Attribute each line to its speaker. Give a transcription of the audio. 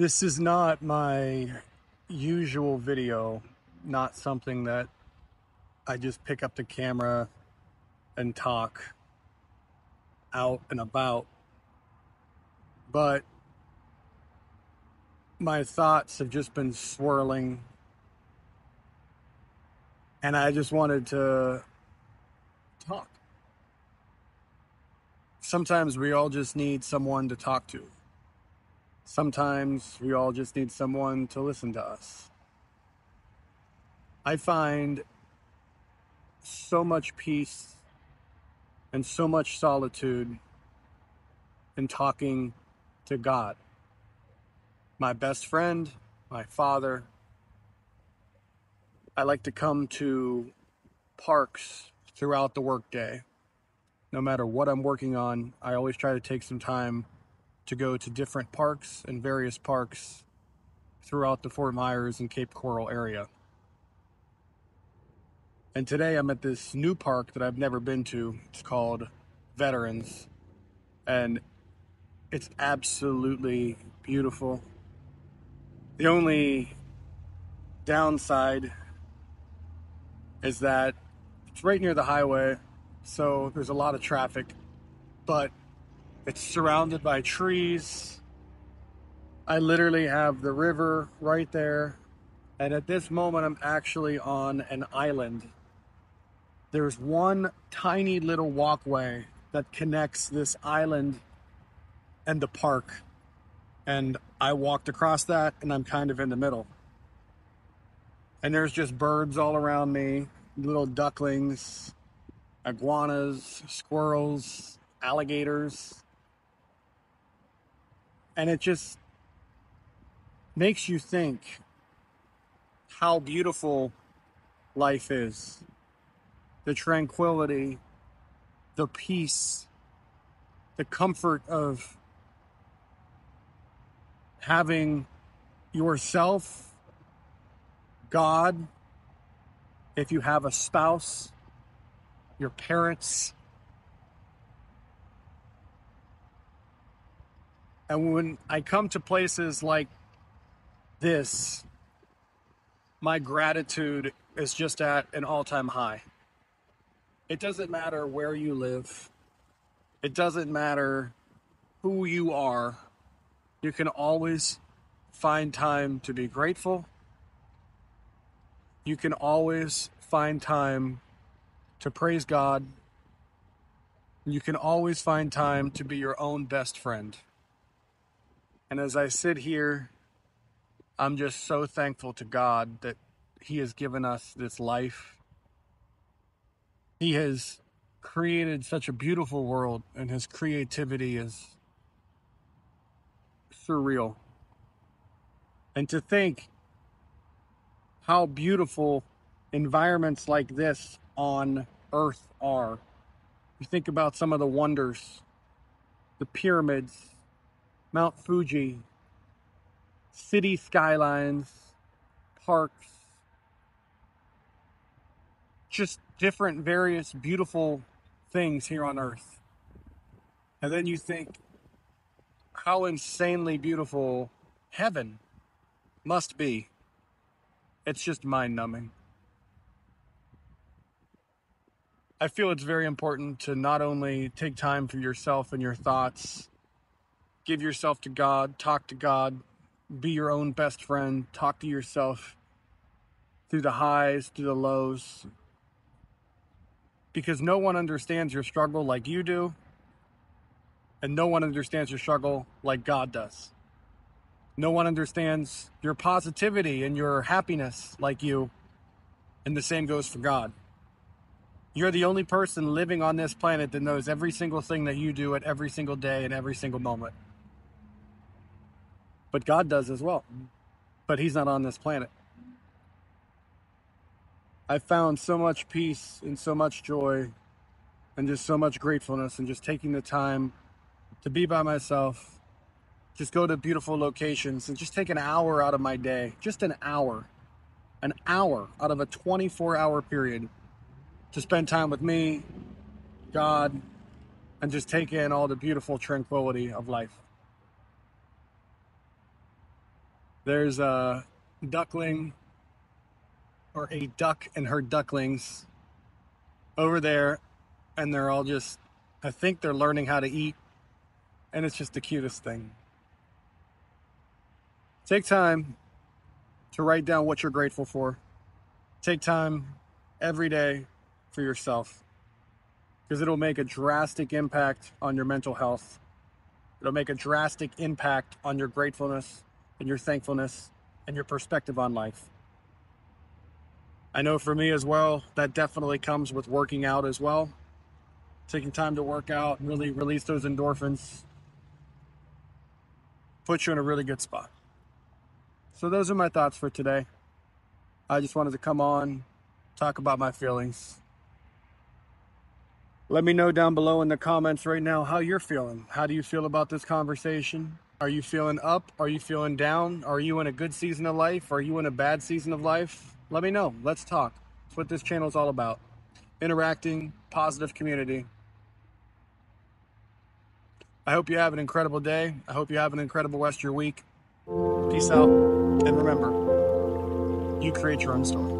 Speaker 1: This is not my usual video, not something that I just pick up the camera and talk out and about. But my thoughts have just been swirling, and I just wanted to talk. Sometimes we all just need someone to talk to. Sometimes we all just need someone to listen to us. I find so much peace and so much solitude in talking to God. My best friend, my father. I like to come to parks throughout the workday. No matter what I'm working on, I always try to take some time to go to different parks and various parks throughout the Fort Myers and Cape Coral area. And today I'm at this new park that I've never been to. It's called Veterans. And it's absolutely beautiful. The only downside is that it's right near the highway, so there's a lot of traffic. But it's surrounded by trees. I literally have the river right there. And at this moment, I'm actually on an island. There's one tiny little walkway that connects this island and the park. And I walked across that and I'm kind of in the middle. And there's just birds all around me, little ducklings, iguanas, squirrels, alligators and it just makes you think how beautiful life is. The tranquility, the peace, the comfort of having yourself, God, if you have a spouse, your parents, And when I come to places like this, my gratitude is just at an all time high. It doesn't matter where you live, it doesn't matter who you are. You can always find time to be grateful. You can always find time to praise God. You can always find time to be your own best friend. And as I sit here, I'm just so thankful to God that He has given us this life. He has created such a beautiful world, and His creativity is surreal. And to think how beautiful environments like this on Earth are. You think about some of the wonders, the pyramids, Mount Fuji, city skylines, parks, just different, various beautiful things here on Earth. And then you think how insanely beautiful heaven must be. It's just mind numbing. I feel it's very important to not only take time for yourself and your thoughts give yourself to God, talk to God, be your own best friend, talk to yourself through the highs, through the lows. Because no one understands your struggle like you do, and no one understands your struggle like God does. No one understands your positivity and your happiness like you, and the same goes for God. You're the only person living on this planet that knows every single thing that you do at every single day and every single moment. But God does as well. But He's not on this planet. I found so much peace and so much joy and just so much gratefulness and just taking the time to be by myself, just go to beautiful locations and just take an hour out of my day, just an hour, an hour out of a 24 hour period to spend time with me, God, and just take in all the beautiful tranquility of life. There's a duckling or a duck and her ducklings over there, and they're all just, I think they're learning how to eat, and it's just the cutest thing. Take time to write down what you're grateful for. Take time every day for yourself because it'll make a drastic impact on your mental health. It'll make a drastic impact on your gratefulness and your thankfulness and your perspective on life. I know for me as well, that definitely comes with working out as well. Taking time to work out and really release those endorphins puts you in a really good spot. So, those are my thoughts for today. I just wanted to come on, talk about my feelings. Let me know down below in the comments right now how you're feeling. How do you feel about this conversation? Are you feeling up? Are you feeling down? Are you in a good season of life? Are you in a bad season of life? Let me know. Let's talk. That's what this channel is all about. Interacting, positive community. I hope you have an incredible day. I hope you have an incredible rest of your week. Peace out. And remember, you create your own story.